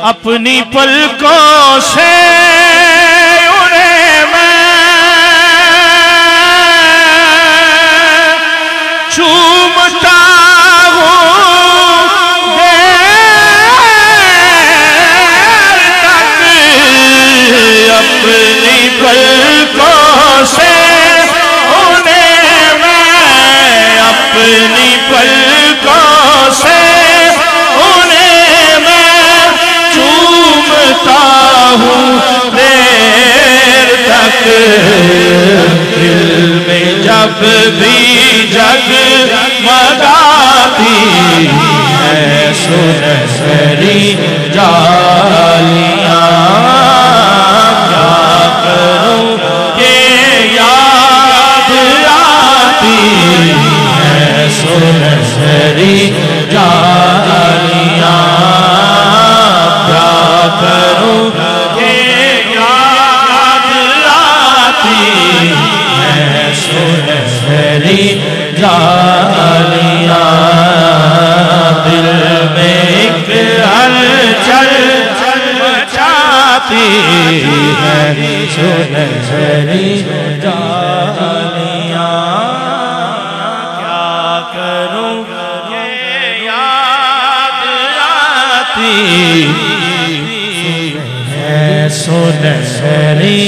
اپنی پلکوں سے دل میں جب بھی جگ مگاتی ہے سنہری جالیاں کیا کروں کہ یاد آتی ہے سنہری جالیاں کیا کروں سنہری دل میں ایک ہلچل مچاتی ہے۔ سنہری جالیاں کیا کروں یہ یاد آتی ہے سنہری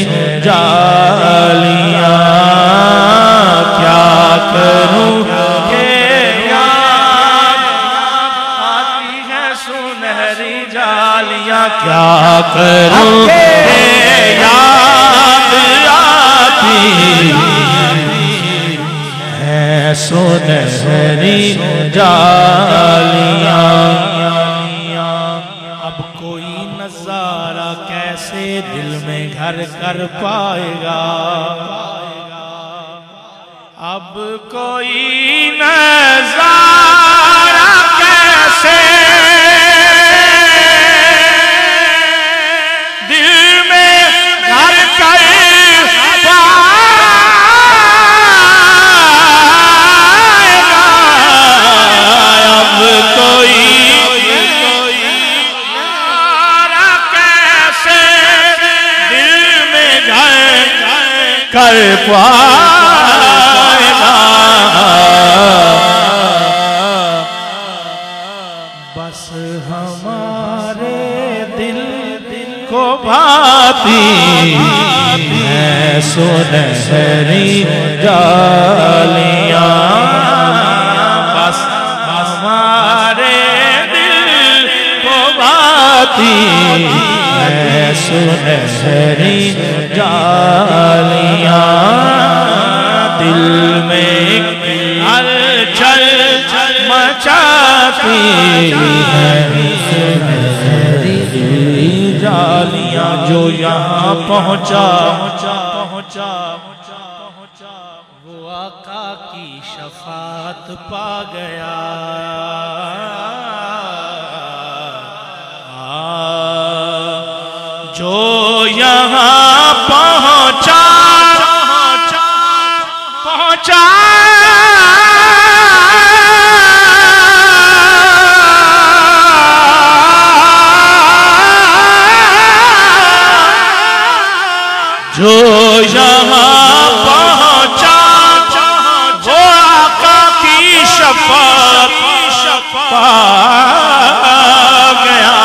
جالیاں کیا کروں سنہری جالیاں کیا کروں؟ یاد آتی۔ ہے سنہری جالیاں۔ اب کوئی نظارہ کیسے دل میں گھر کر پائے گا؟ اب کوئی نظارہ کر پائے گا بس ہمارے دل کو بھاتی ہے، سنہری جالیاں۔ بس ہمارے دل کو بھاتی ہے، سنہری جالیاں۔ ہے جالیاں جو یہاں پہنچا پہنچا۔ وہ آقا کی شفاعت پا گیا۔ جو یہاں پہنچا، وہ آقا کی شفاعت پا گیا۔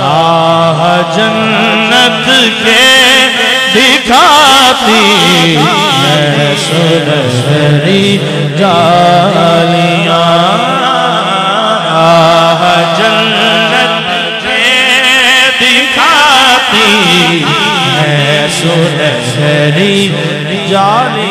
راہ جنت کے دکھاتی ہے سنہری جالیاں حسینی جان